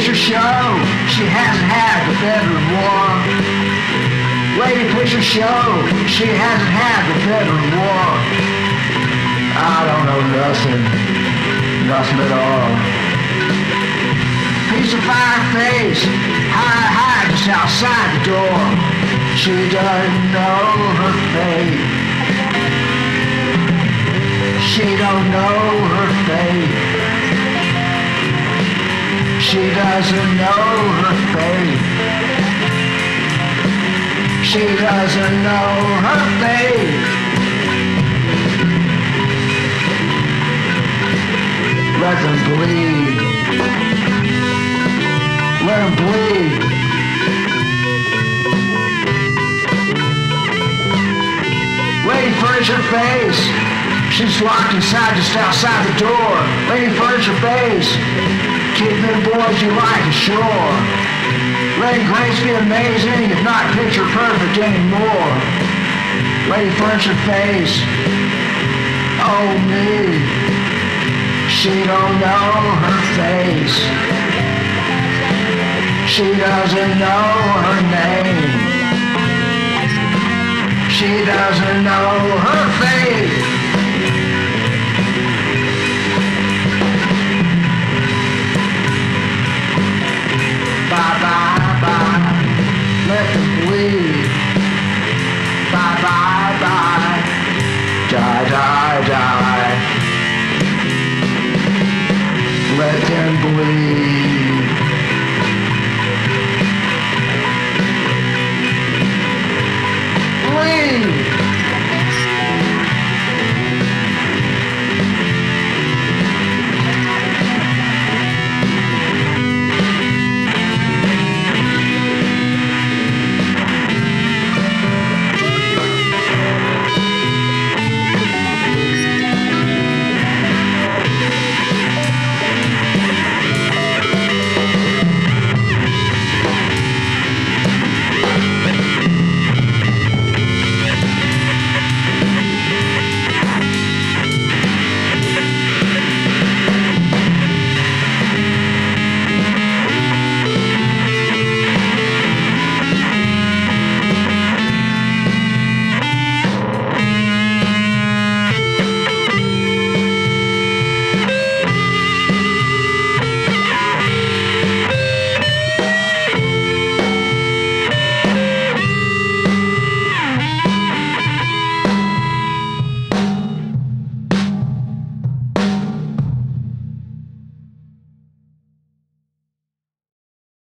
show. She hasn't had the bedroom war. Lady picture show. She hasn't had the bedroom war. I don't know nothing, nothing at all. Piece of fire face, high, high, just outside the door. She doesn't know doesn't know her fate. She doesn't know her fate. Let them bleed. Let them bleed. Lady Furniture Face. She's locked inside just outside the door. Lady Furniture Face. Keep them boys you like ashore. Lady Grace be amazing, if not picture perfect anymore. Lady Furniture Face. Oh me. She don't know her face. She doesn't know her name. She doesn't know her fate. Bleed.